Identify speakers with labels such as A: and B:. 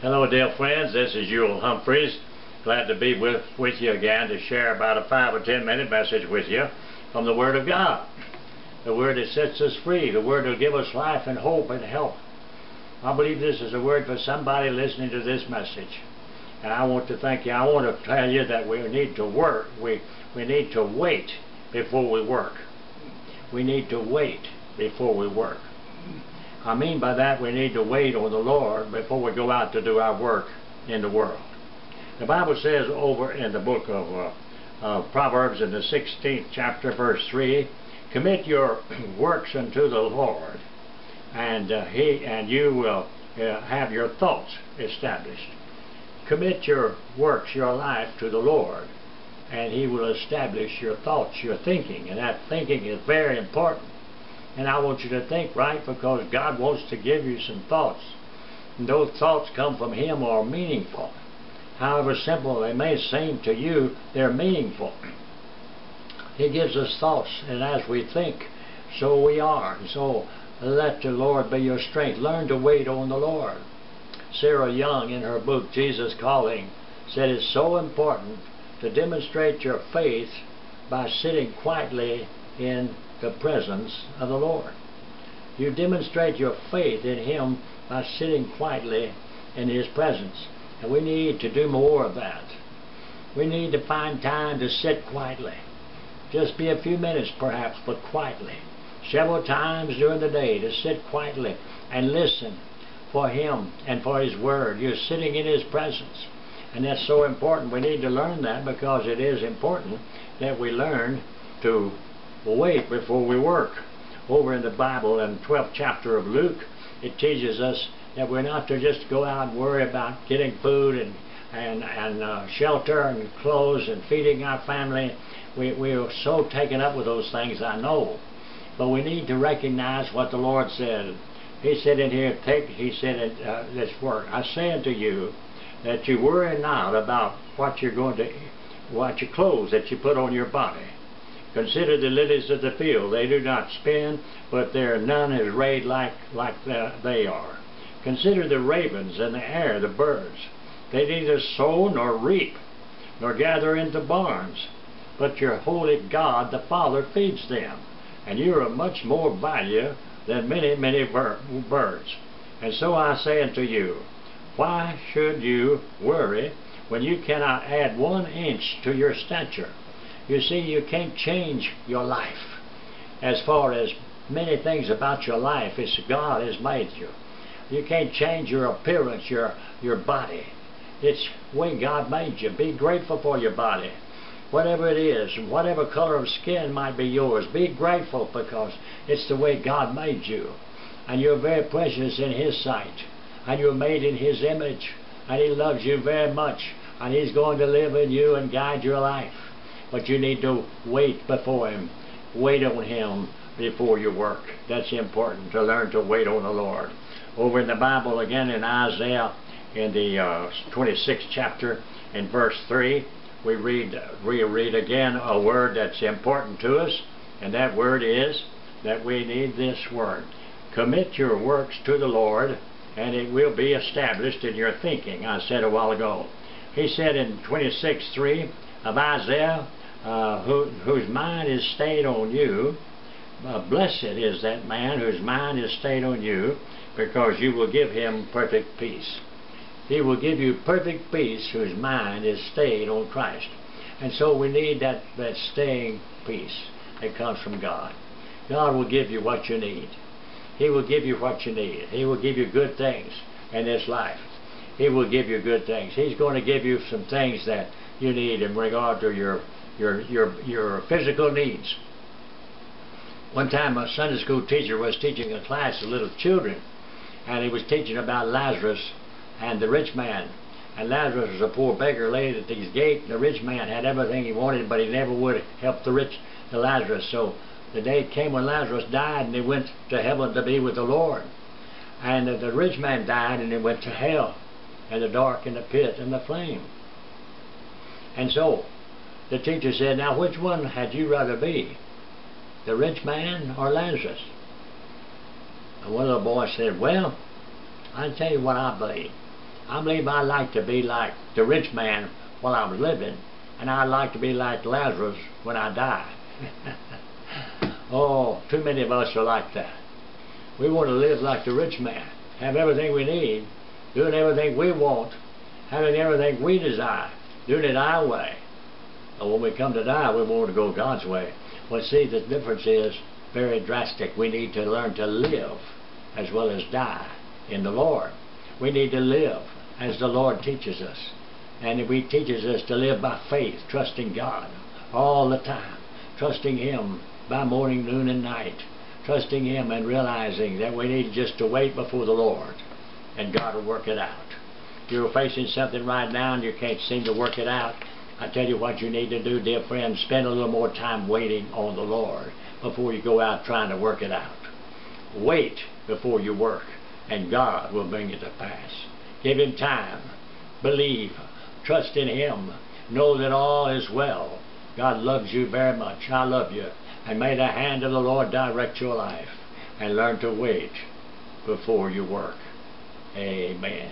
A: Hello, dear friends. This is Ewell Humphreys. Glad to be with, with you again to share about a five or ten minute message with you from the Word of God. The Word that sets us free. The Word that will give us life and hope and help. I believe this is a word for somebody listening to this message. And I want to thank you. I want to tell you that we need to work. We, we need to wait before we work. We need to wait before we work. I mean by that we need to wait on the Lord before we go out to do our work in the world. The Bible says over in the book of uh, Proverbs in the 16th chapter verse 3, commit your works unto the Lord and uh, he and you will uh, have your thoughts established. Commit your works, your life to the Lord and he will establish your thoughts, your thinking and that thinking is very important. And I want you to think right because God wants to give you some thoughts. And those thoughts come from Him are meaningful. However simple they may seem to you, they're meaningful. He gives us thoughts, and as we think, so we are. So let the Lord be your strength. Learn to wait on the Lord. Sarah Young, in her book Jesus Calling, said it's so important to demonstrate your faith by sitting quietly in the presence of the Lord. You demonstrate your faith in Him by sitting quietly in His presence. And we need to do more of that. We need to find time to sit quietly. Just be a few minutes perhaps, but quietly. Several times during the day to sit quietly and listen for Him and for His Word. You're sitting in His presence. And that's so important. We need to learn that because it is important that we learn to wait before we work. Over in the Bible, in the 12th chapter of Luke, it teaches us that we're not to just go out and worry about getting food and and, and uh, shelter and clothes and feeding our family. We, we are so taken up with those things, I know. But we need to recognize what the Lord said. He said in here, take, he said in uh, this work, I say unto you that you worry not about what you're going to, what your clothes that you put on your body. Consider the lilies of the field. They do not spin, but there none is arrayed like, like the, they are. Consider the ravens in the air, the birds. They neither sow nor reap, nor gather into barns. But your holy God, the Father, feeds them. And you are of much more value than many, many birds. And so I say unto you, why should you worry when you cannot add one inch to your stature? You see, you can't change your life as far as many things about your life as God has made you. You can't change your appearance, your, your body. It's way God made you. Be grateful for your body. Whatever it is, whatever color of skin might be yours, be grateful because it's the way God made you. And you're very precious in His sight. And you're made in His image. And He loves you very much. And He's going to live in you and guide your life. But you need to wait before Him. Wait on Him before you work. That's important, to learn to wait on the Lord. Over in the Bible again in Isaiah, in the uh, 26th chapter, in verse 3, we read, we read again a word that's important to us, and that word is that we need this word. Commit your works to the Lord, and it will be established in your thinking, I said a while ago. He said in 26.3 of Isaiah, uh, who, whose mind is stayed on you. Uh, blessed is that man whose mind is stayed on you, because you will give him perfect peace. He will give you perfect peace whose mind is stayed on Christ. And so we need that, that staying peace that comes from God. God will give you what you need. He will give you what you need. He will give you good things in this life. He will give you good things. He's going to give you some things that you need in regard to your your your your physical needs. One time a Sunday school teacher was teaching a class of little children and he was teaching about Lazarus and the rich man. And Lazarus was a poor beggar laid at his gate. The rich man had everything he wanted, but he never would help the rich the Lazarus. So the day came when Lazarus died and he went to heaven to be with the Lord. And the rich man died and he went to hell and the dark and the pit and the flame. And so the teacher said, now which one had you rather be? The rich man or Lazarus? And one of the boys said, well, I'll tell you what I believe. I believe I'd like to be like the rich man while I was living, and I'd like to be like Lazarus when I die. oh, too many of us are like that. We want to live like the rich man, have everything we need, doing everything we want, having everything we desire, doing it our way. But when we come to die, we want to go God's way. Well, see, the difference is very drastic. We need to learn to live as well as die in the Lord. We need to live as the Lord teaches us. And He teaches us to live by faith, trusting God all the time, trusting Him by morning, noon, and night, trusting Him and realizing that we need just to wait before the Lord, and God will work it out. You're facing something right now and you can't seem to work it out, I tell you what you need to do, dear friend, spend a little more time waiting on the Lord before you go out trying to work it out. Wait before you work, and God will bring it to pass. Give Him time. Believe. Trust in Him. Know that all is well. God loves you very much. I love you. And may the hand of the Lord direct your life. And learn to wait before you work. Amen.